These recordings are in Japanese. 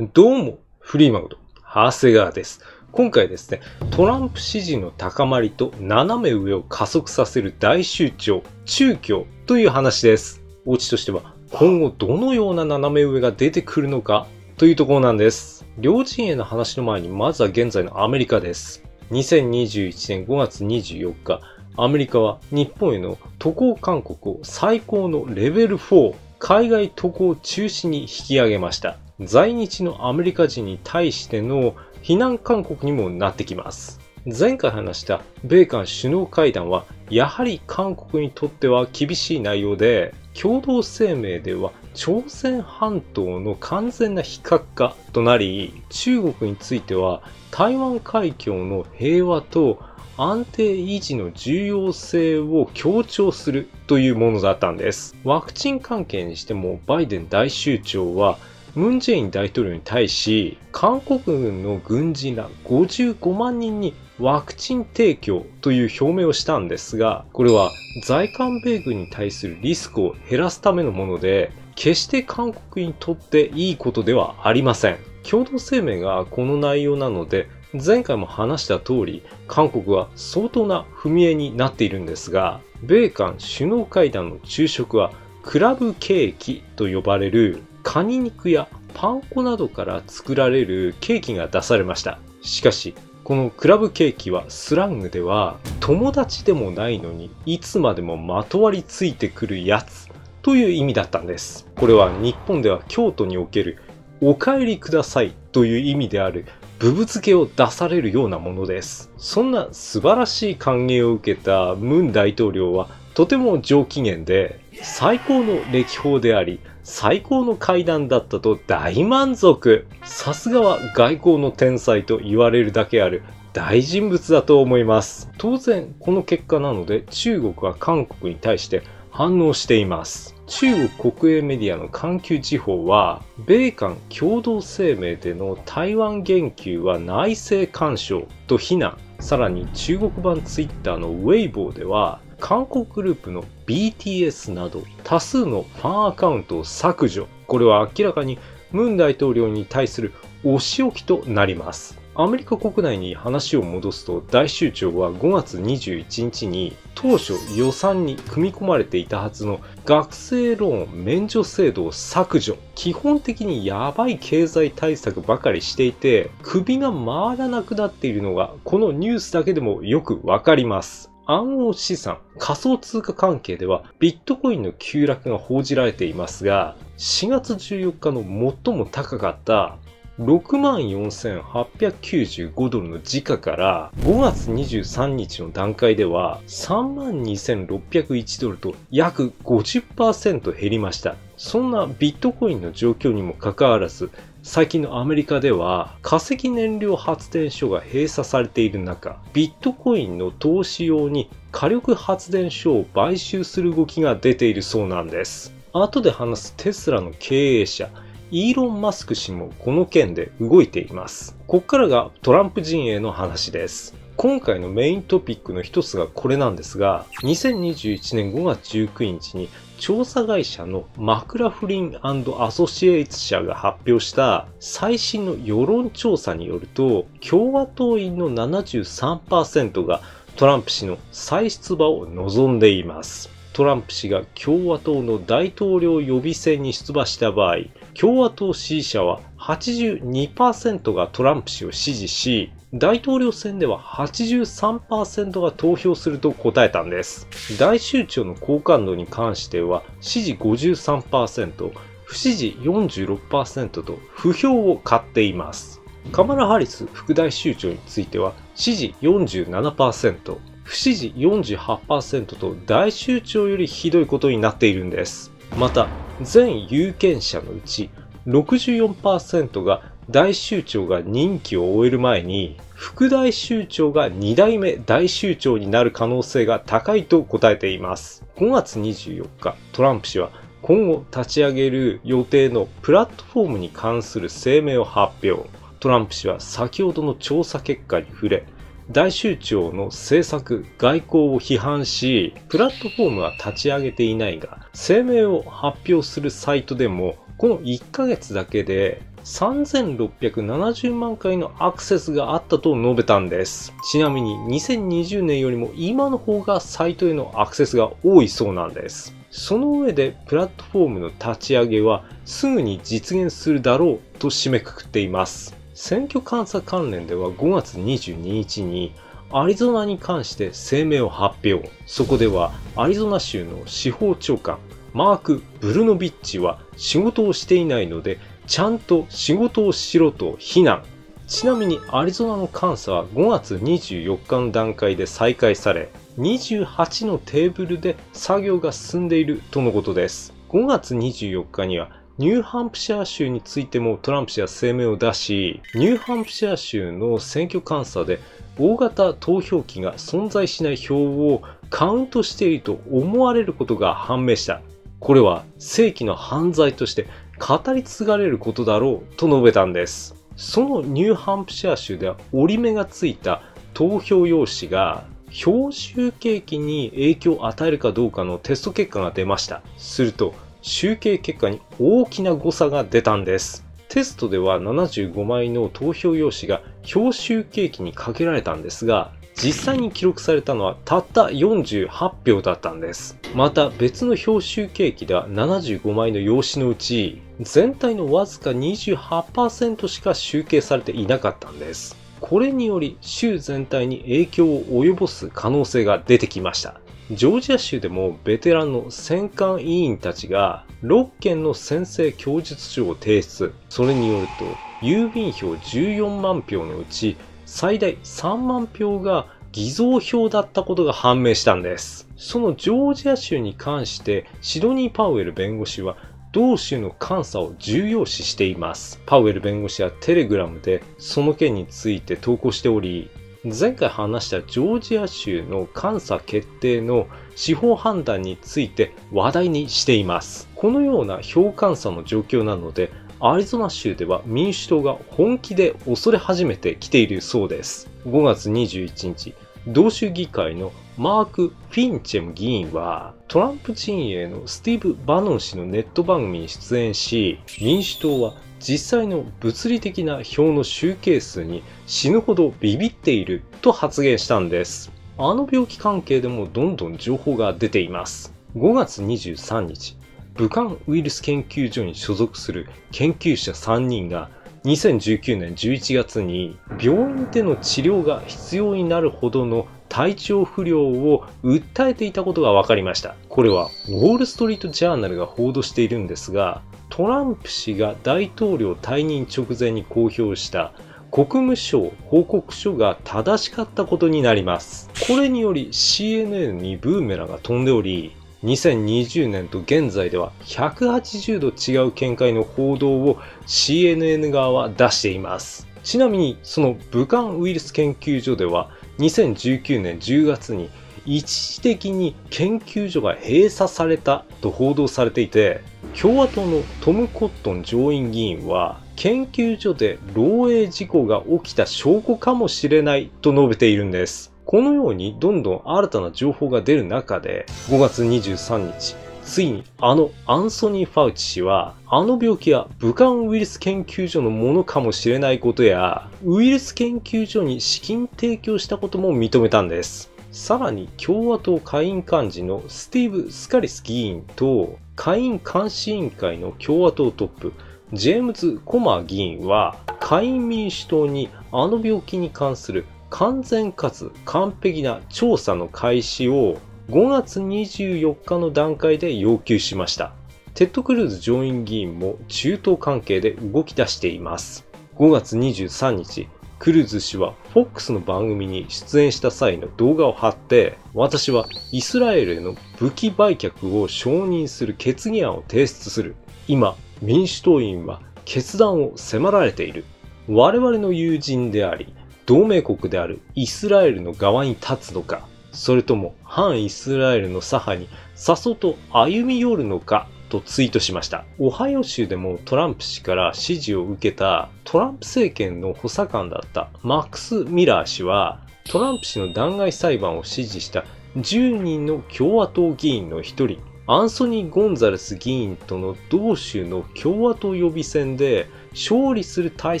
どうも、フリーマゴト、長谷川です。今回ですね、トランプ支持の高まりと斜め上を加速させる大集長、中共という話です。オチとしては、今後どのような斜め上が出てくるのかというところなんです。両陣営の話の前に、まずは現在のアメリカです。2021年5月24日、アメリカは日本への渡航勧告を最高のレベル4、海外渡航中止に引き上げました。在日のアメリカ人に対しての避難勧告にもなってきます。前回話した米韓首脳会談はやはり韓国にとっては厳しい内容で共同声明では朝鮮半島の完全な非核化となり中国については台湾海峡の平和と安定維持の重要性を強調するというものだったんです。ワクチン関係にしてもバイデン大州長はムン・ジェイン大統領に対し、韓国軍の軍人ら55万人にワクチン提供という表明をしたんですが、これは在韓米軍に対するリスクを減らすためのもので、決して韓国にとっていいことではありません。共同声明がこの内容なので、前回も話した通り、韓国は相当な踏み絵になっているんですが、米韓首脳会談の昼食はクラブケーキと呼ばれるカニ肉やパン粉などから作られるケーキが出されました。しかし、このクラブケーキはスラングでは友達でもないのにいつまでもまとわりついてくるやつという意味だったんです。これは日本では京都におけるお帰りくださいという意味であるブブ漬けを出されるようなものです。そんな素晴らしい歓迎を受けたムン大統領はとても上機嫌で最高の歴訪であり最高の会談だったと大満足。さすがは外交の天才と言われるだけある大人物だと思います。当然、この結果なので中国は韓国に対して反応しています。中国国営メディアの環球時報は、米韓共同声明での台湾言及は内政干渉と非難。さらに中国版ツイッターのウェイボーでは、韓国グループの BTS など多数のファンアカウントを削除。これは明らかにムン大統領に対するお仕置きとなります。アメリカ国内に話を戻すと大州長は5月21日に当初予算に組み込まれていたはずの学生ローン免除制度を削除。基本的にやばい経済対策ばかりしていて首が回らなくなっているのがこのニュースだけでもよくわかります。暗号資産、仮想通貨関係ではビットコインの急落が報じられていますが、4月14日の最も高かった64,895ドルの時価から5月23日の段階では32,601ドルと約50%減りました。そんなビットコインの状況にもかかわらず、最近のアメリカでは化石燃料発電所が閉鎖されている中、ビットコインの投資用に火力発電所を買収する動きが出ているそうなんです。後で話すテスラの経営者、イーロン・マスク氏もこの件で動いています。ここからがトランプ陣営の話です。今回のメイントピックの一つがこれなんですが、2021年5月19日に調査会社のマクラフリンアソシエイツ社が発表した最新の世論調査によると、共和党員の73%がトランプ氏の再出馬を望んでいます。トランプ氏が共和党の大統領予備選に出馬した場合、共和党支持者は82%がトランプ氏を支持し、大統領選では83%が投票すると答えたんです。大州長の好感度に関しては支持53%、不支持46%と不評を買っています。カマラ・ハリス副大州長については支持47%、不支持48%と大州長よりひどいことになっているんです。また、全有権者のうち64%が大州長が任期を終える前に、副大州長が2代目大州長になる可能性が高いと答えています。5月24日、トランプ氏は今後立ち上げる予定のプラットフォームに関する声明を発表。トランプ氏は先ほどの調査結果に触れ、大州長の政策、外交を批判し、プラットフォームは立ち上げていないが、声明を発表するサイトでも、この1ヶ月だけで3670万回のアクセスがあったと述べたんです。ちなみに2020年よりも今の方がサイトへのアクセスが多いそうなんです。その上でプラットフォームの立ち上げはすぐに実現するだろうと締めくくっています。選挙監査関連では5月22日にアリゾナに関して声明を発表。そこではアリゾナ州の司法長官マーク・ブルノビッチは仕事をしていないのでちゃんと仕事をしろと非難。ちなみにアリゾナの監査は5月24日の段階で再開され、28のテーブルで作業が進んでいるとのことです。5月24日にはニューハンプシャー州についてもトランプ氏は声明を出し、ニューハンプシャー州の選挙監査で大型投票機が存在しない票をカウントしていると思われることが判明した。これは正規の犯罪として語り継がれることだろうと述べたんです。そのニューハンプシャー州では折り目がついた投票用紙が票集計機に影響を与えるかどうかのテスト結果が出ました。すると集計結果に大きな誤差が出たんです。テストでは75枚の投票用紙が票集計機にかけられたんですが、実際に記録されたのはたった48票だったんです。また別の表集計器では75枚の用紙のうち全体のわずか28%しか集計されていなかったんです。これにより州全体に影響を及ぼす可能性が出てきました。ジョージア州でもベテランの戦艦委員たちが6件の宣誓供述書を提出。それによると郵便票14万票のうち最大3万票が偽造票だったことが判明したんです。そのジョージア州に関してシドニー・パウエル弁護士は同州の監査を重要視しています。パウエル弁護士はテレグラムでその件について投稿しており、前回話したジョージア州の監査決定の司法判断について話題にしています。このような票監査の状況なので、アリゾナ州では民主党が本気で恐れ始めてきているそうです。5月21日、同州議会のマーク・フィンチェム議員はトランプ陣営のスティーブ・バノン氏のネット番組に出演し、民主党は実際の物理的な票の集計数に死ぬほどビビっていると発言したんです。あの病気関係でもどんどん情報が出ています。5月23日、武漢ウイルス研究所に所属する研究者3人が2019年11月に病院での治療が必要になるほどの体調不良を訴えていたことが分かりました。これはウォール・ストリート・ジャーナルが報道しているんですが、トランプ氏が大統領退任直前に公表した国務省報告書が正しかったことになります。これにより CNN にブーメランが飛んでおり、2020年と現在では180度違う見解の報道を CNN 側は出しています。ちなみにその武漢ウイルス研究所では2019年10月に一時的に研究所が閉鎖されたと報道されていて共和党のトム・コットン上院議員は研究所で漏洩事故が起きた証拠かもしれないと述べているんです。このようにどんどん新たな情報が出る中で、5月23日、ついにあのアンソニー・ファウチ氏は、あの病気は武漢ウイルス研究所のものかもしれないことや、ウイルス研究所に資金提供したことも認めたんです。さらに共和党下院幹事のスティーブ・スカリス議員と下院監視委員会の共和党トップジェームズ・コマー議員は下院民主党にあの病気に関する完全かつ完璧な調査の開始を5月24日の段階で要求しました。テッド・クルーズ上院議員も中東関係で動き出しています。5月23日、クルーズ氏は FOX の番組に出演した際の動画を貼って、私はイスラエルへの武器売却を承認する決議案を提出する。今、民主党員は決断を迫られている。我々の友人であり、同盟国であるイスラエルの側に立つのか、それとも反イスラエルの左派にさそと歩み寄るのかとツイートしました。オハイオ州でもトランプ氏から支持を受けたトランプ政権の補佐官だったマックス・ミラー氏はトランプ氏の弾劾裁判を支持した10人の共和党議員の一人、アンソニー・ゴンザレス議員との同州の共和党予備選で勝利する体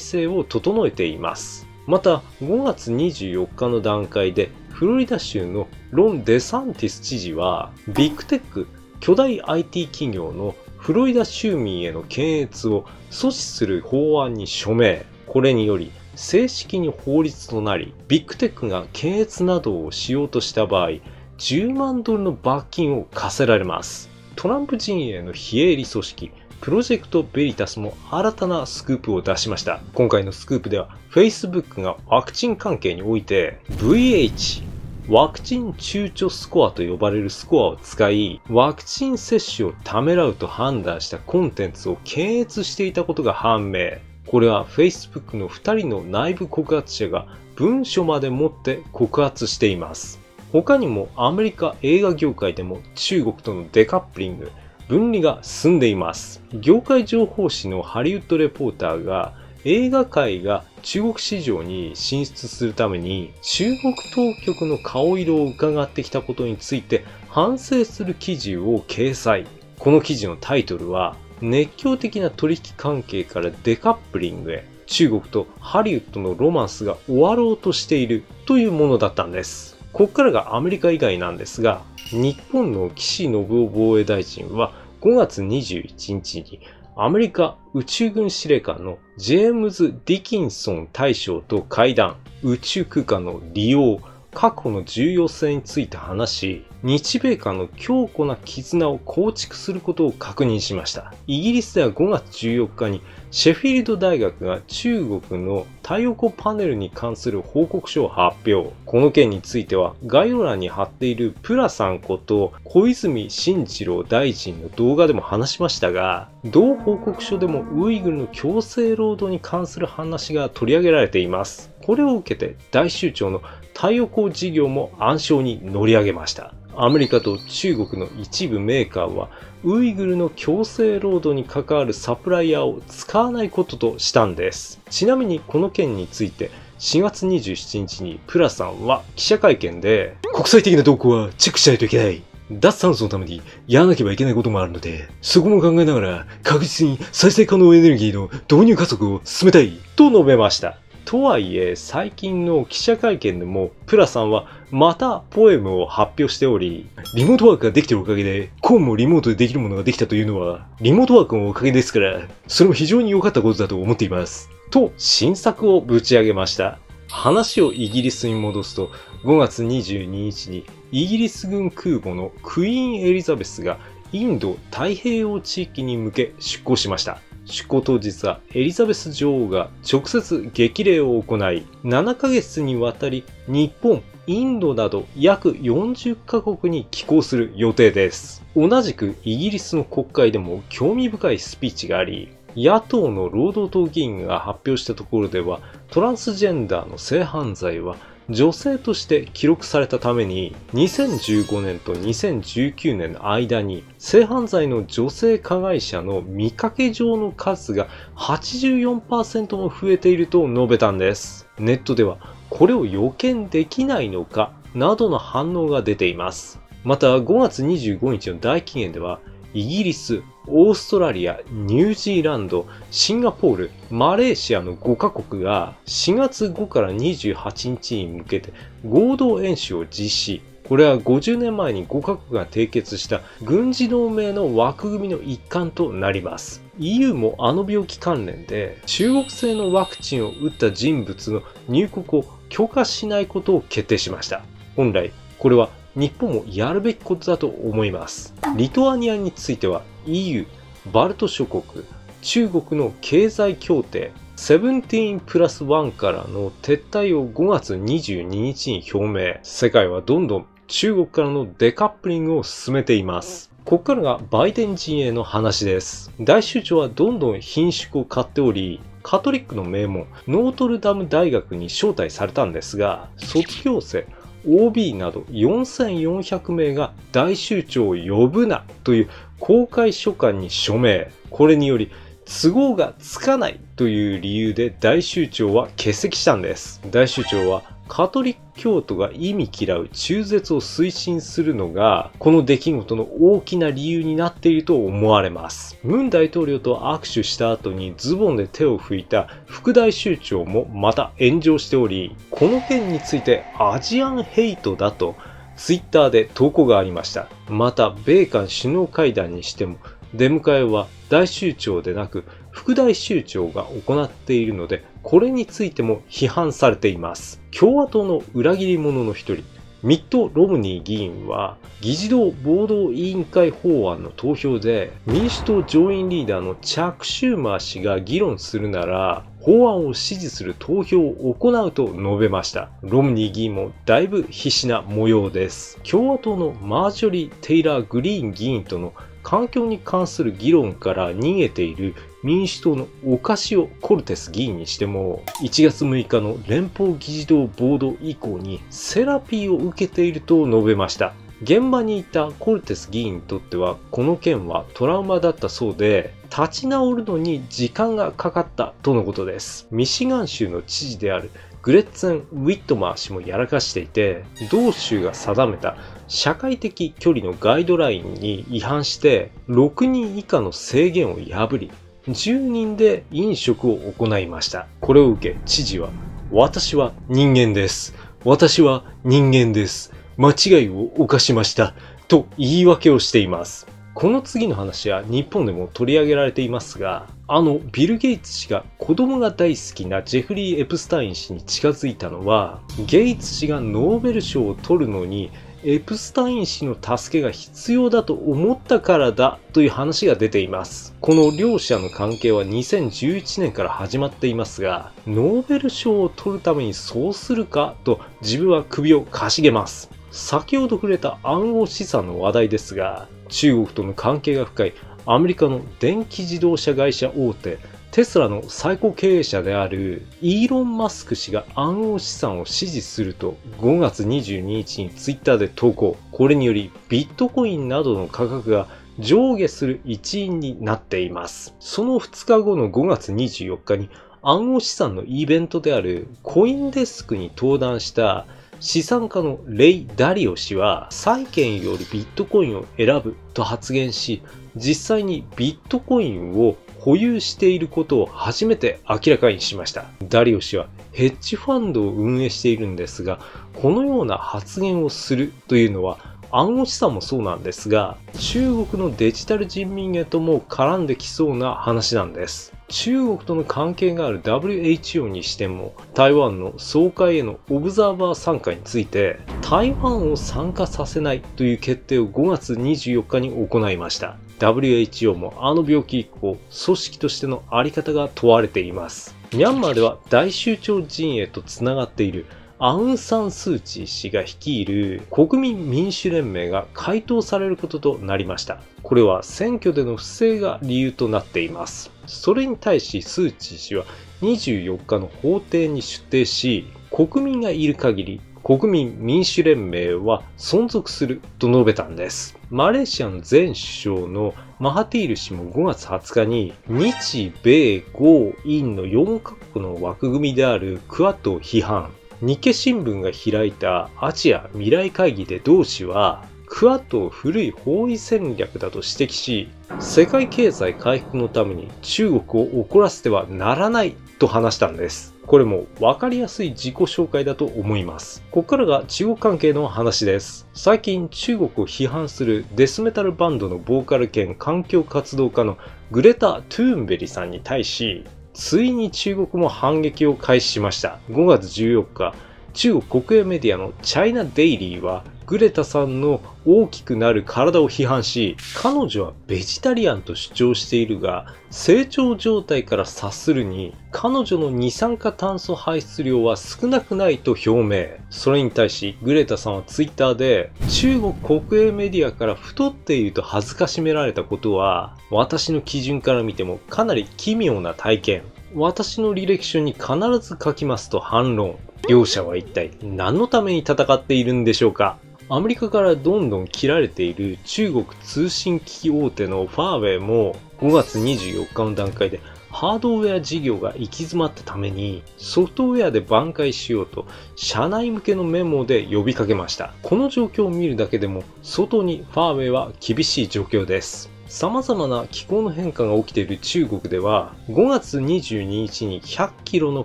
制を整えています。また5月24日の段階でフロリダ州のロン・デサンティス知事はビッグテック巨大 IT 企業のフロリダ州民への検閲を阻止する法案に署名。これにより正式に法律となり、ビッグテックが検閲などをしようとした場合、10万ドルの罰金を課せられます。トランプ陣営の非営利組織、プロジェクトベリタスも新たなスクープを出しました。今回のスクープでは Facebook がワクチン関係において VH ワクチン躊躇スコアと呼ばれるスコアを使い、ワクチン接種をためらうと判断したコンテンツを検閲していたことが判明。これは Facebook の2人の内部告発者が文書まで持って告発しています。他にもアメリカ映画業界でも中国とのデカップリング、分離が進んでいます。業界情報誌のハリウッドレポーターが映画界が中国市場に進出するために中国当局の顔色を伺ってきたことについて反省する記事を掲載。この記事のタイトルは熱狂的な取引関係からデカップリングへ中国とハリウッドのロマンスが終わろうとしているというものだったんです。ここからがアメリカ以外なんですが、日本の岸信夫防衛大臣は5月21日にアメリカ宇宙軍司令官のジェームズ・ディキンソン大将と会談、宇宙空間の利用、確保の重要性について話し、日米間の強固な絆を構築することを確認しました。イギリスでは5月14日にシェフィールド大学が中国の太陽光パネルに関する報告書を発表。この件については概要欄に貼っているプラさんこと小泉進次郎大臣の動画でも話しましたが、同報告書でもウイグルの強制労働に関する話が取り上げられています。これを受けて大衆長の太陽光事業も暗礁に乗り上げました。アメリカと中国の一部メーカーはウイグルの強制労働に関わるサプライヤーを使わないこととしたんです。ちなみにこの件について4月27日にプラさんは記者会見で国際的な動向はチェックしないといけない。脱炭素のためにやらなければいけないこともあるので、そこも考えながら確実に再生可能エネルギーの導入加速を進めたいと述べました。とはいえ、最近の記者会見でも、プラさんはまたポエムを発表しており、リモートワークができてるおかげで、コーンもリモートでできるものができたというのは、リモートワークのおかげですから、それも非常に良かったことだと思っています。と、新作をぶち上げました。話をイギリスに戻すと、5月22日にイギリス軍空母のクイーン・エリザベスがインド太平洋地域に向け出港しました。出航当日はエリザベス女王が直接激励を行い、7ヶ月にわたり日本、インドなど約40カ国に寄港する予定です。同じくイギリスの国会でも興味深いスピーチがあり、野党の労働党議員が発表したところでは、トランスジェンダーの性犯罪は女性として記録されたために2015年と2019年の間に性犯罪の女性加害者の見かけ上の数が84%も増えていると述べたんです。ネットではこれを予見できないのかなどの反応が出ています。また5月25日の大期限ではイギリス、オーストラリア、ニュージーランド、シンガポール、マレーシアの5カ国が4月5から28日に向けて合同演習を実施。これは50年前に5カ国が締結した軍事同盟の枠組みの一環となります。EU もあの病気関連で中国製のワクチンを打った人物の入国を許可しないことを決定しました。本来、これは日本もやるべきことだと思います。リトアニアについては EU、バルト諸国、中国の経済協定、17プラス1からの撤退を5月22日に表明。世界はどんどん中国からのデカップリングを進めています。ここからがバイデン陣営の話です。大首長はどんどん品種を買っており、カトリックの名門、ノートルダム大学に招待されたんですが、卒業生、OB など4400名が大酋長を呼ぶなという公開書簡に署名。これにより都合がつかないという理由で大酋長は欠席したんです。大酋長はカトリック教徒が意味嫌う中絶を推進するのが、この出来事の大きな理由になっていると思われます。ムン大統領と握手した後にズボンで手を拭いた副大州長もまた炎上しており、この件についてアジアンヘイトだとツイッターで投稿がありました。また、米韓首脳会談にしても、出迎えは大酋長でなく副大酋長が行っているので、これについても批判されています。共和党の裏切り者の一人、ミット・ロムニー議員は議事堂暴動委員会法案の投票で民主党上院リーダーのチャック・シューマー氏が議論するなら法案を支持する投票を行うと述べました。ロムニー議員もだいぶ必死な模様です。共和党のマージョリー・テイラー・グリーン議員との環境に関する議論から逃げている民主党のオカシオ・コルテス議員にしても、1月6日の連邦議事堂暴動以降にセラピーを受けていると述べました。現場にいたコルテス議員にとってはこの件はトラウマだったそうで立ち直るのに時間がかかったとのことですミシガン州の知事であるグレッツェン・ウィットマー氏もやらかしていて同州が定めた社会的距離のガイドラインに違反して6人以下の制限を破り10人で飲食を行いました。これを受け知事は私は人間です。私は人間です。間違いを犯しました。と言い訳をしています。この次の話は日本でも取り上げられていますが、あのビル・ゲイツ氏が子供が大好きなジェフリー・エプスタイン氏に近づいたのは、ゲイツ氏がノーベル賞を取るのにエプスタイン氏の助けが必要だと思ったからだという話が出ています。この両者の関係は2011年から始まっていますが、ノーベル賞を取るためにそうするかと自分は首をかしげます。先ほど触れた暗号資産の話題ですが、中国との関係が深いアメリカの電気自動車会社大手テスラの最高経営者であるイーロン・マスク氏が暗号資産を支持すると5月22日にツイッターで投稿。これによりビットコインなどの価格が上下する一因になっています。その2日後の5月24日に暗号資産のイベントであるコインデスクに登壇した資産家のレイ・ダリオ氏は債券よりビットコインを選ぶと発言し実際にビットコインを保有していることを初めて明らかにしました。ダリオ氏はヘッジファンドを運営しているんですが、このような発言をするというのは暗号資産もそうなんですが、中国のデジタル人民元とも絡んできそうな話なんです。中国との関係がある WHO にしても、台湾の総会へのオブザーバー参加について、台湾を参加させないという決定を5月24日に行いました。WHO もあの病気以降、組織としてのあり方が問われています。ミャンマーでは大州長陣営とつながっているアウン・サン・スー・チー氏が率いる国民民主連盟が回答されることとなりました。これは選挙での不正が理由となっています。それに対しスー・チー氏は24日の法廷に出廷し、国民がいる限り国民民主連盟は存続すると述べたんです。マレーシアの前首相のマハティール氏も5月20日に日米豪印の4カ国の枠組みであるクアッドを批判。日経新聞が開いたアジア未来会議で同氏は、クアッドを古い包囲戦略だと指摘し、世界経済回復のために中国を怒らせてはならないと話したんです。これも分かりやすい自己紹介だと思います。ここからが中国関係の話です。最近中国を批判するデスメタルバンドのボーカル兼環境活動家のグレタ・トゥーンベリさんに対し、ついに中国も反撃を開始しました。5月14日、中国国営メディアのチャイナデイリーは、グレタさんの大きくなる体を批判し、彼女はベジタリアンと主張しているが、成長状態から察するに、彼女の二酸化炭素排出量は少なくないと表明。それに対し、グレタさんはツイッターで、中国国営メディアから太っていると恥ずかしめられたことは、私の基準から見てもかなり奇妙な体験。私の履歴書に必ず書きますと反論。両者は一体何のために戦っているんでしょうか？アメリカからどんどん切られている中国通信機器大手のファーウェイも5月24日の段階でハードウェア事業が行き詰まったためにソフトウェアで挽回しようと社内向けのメモで呼びかけました。この状況を見るだけでも外にファーウェイは厳しい状況です。様々な気候の変化が起きている中国では、5月22日に100キロの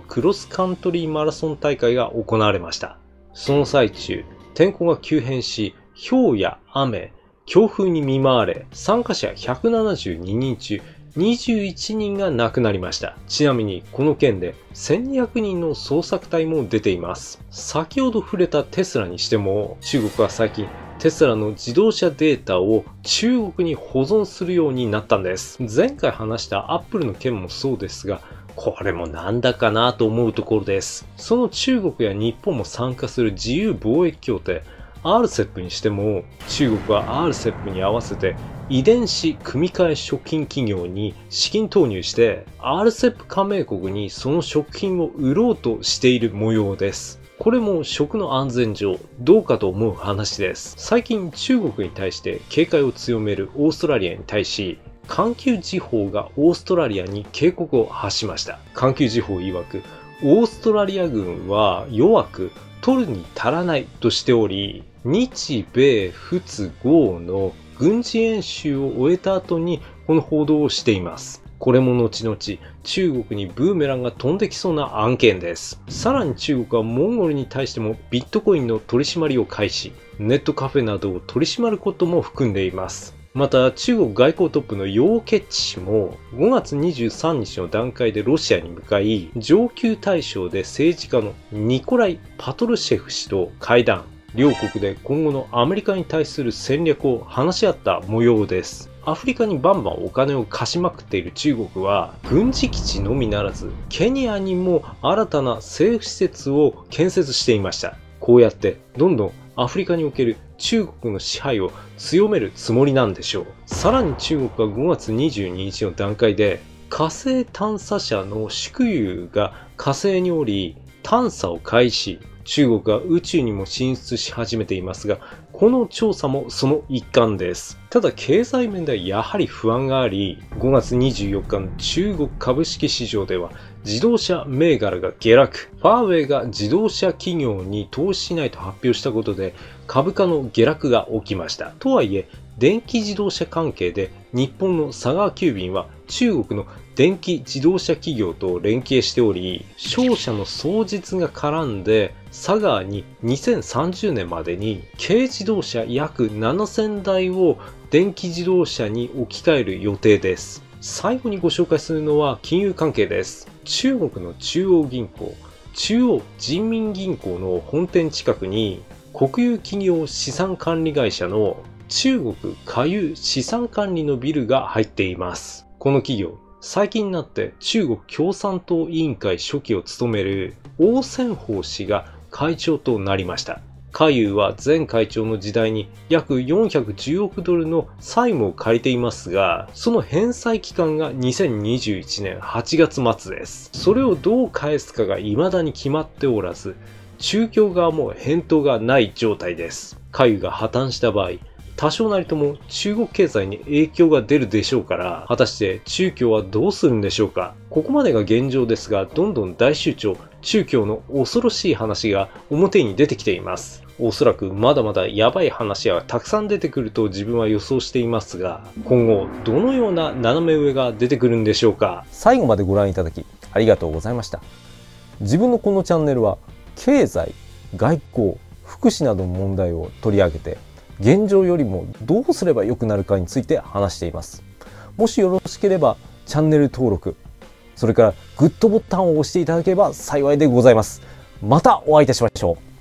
クロスカントリーマラソン大会が行われました。その最中、天候が急変し、氷や雨、強風に見舞われ、参加者172人中21人が亡くなりました。ちなみにこの件で1200人の捜索隊も出ています。先ほど触れたテスラにしても中国は最近テスラの自動車データを中国に保存するようになったんです。前回話したアップルの件もそうですが、これもなんだかなと思うところです。その中国や日本も参加する自由貿易協定、RCEP にしても中国は RCEP に合わせて遺伝子組み換え食品企業に資金投入して RCEP 加盟国にその食品を売ろうとしている模様です。これも食の安全上どうかと思う話です。最近中国に対して警戒を強めるオーストラリアに対し環球時報がオーストラリアに警告を発しました。環球時報曰く、オーストラリア軍は弱く取るに足らないとしており、日米仏豪の軍事演習を終えた後にこの報道をしています。これも後々中国にブーメランが飛んできそうな案件です。さらに中国はモンゴルに対してもビットコインの取り締まりを開始、ネットカフェなどを取り締まることも含んでいます。また中国外交トップの楊潔チ氏も5月23日の段階でロシアに向かい上級大将で政治家のニコライ・パトルシェフ氏と会談。両国で今後のアメリカに対する戦略を話し合った模様です。アフリカにバンバンお金を貸しまくっている中国は軍事基地のみならずケニアにも新たな政府施設を建設していました。こうやってどんどんアフリカにおける中国の支配を強めるつもりなんでしょう。さらに中国は5月22日の段階で火星探査車の祝友が火星におり探査を開始。中国は宇宙にも進出し始めていますが、この調査もその一環です。ただ経済面ではやはり不安があり、5月24日の中国株式市場では自動車銘柄が下落。ファーウェイが自動車企業に投資しないと発表したことで株価の下落が起きました。とはいえ、電気自動車関係で日本の佐川急便は中国の電気自動車企業と連携しており、商社の双日が絡んで、佐川に2030年までに軽自動車約7000台を電気自動車に置き換える予定です。最後にご紹介するのは金融関係です。中国の中央銀行、中央人民銀行の本店近くに国有企業資産管理会社の中国下遊資産管理のビルが入っています。この企業、最近になって中国共産党委員会書記を務める王仙宝氏が会長となりました。カユは前会長の時代に約410億ドルの債務を借りていますが、その返済期間が2021年8月末です。それをどう返すかが未だに決まっておらず、中共側も返答がない状態です。カユが破綻した場合、多少なりとも中国経済に影響が出るでしょうから、果たして中共はどうするんでしょうかここまでが現状ですが、どんどん大集長、中共の恐ろしい話が表に出てきています。おそらくまだまだやばい話はたくさん出てくると自分は予想していますが、今後どのような斜め上が出てくるんでしょうか最後までご覧いただきありがとうございました。自分のこのチャンネルは経済、外交、福祉などの問題を取り上げて現状よりもどうすれば良くなるかについて話しています。もしよろしければチャンネル登録、それからグッドボタンを押していただければ幸いでございます。またお会いいたしましょう。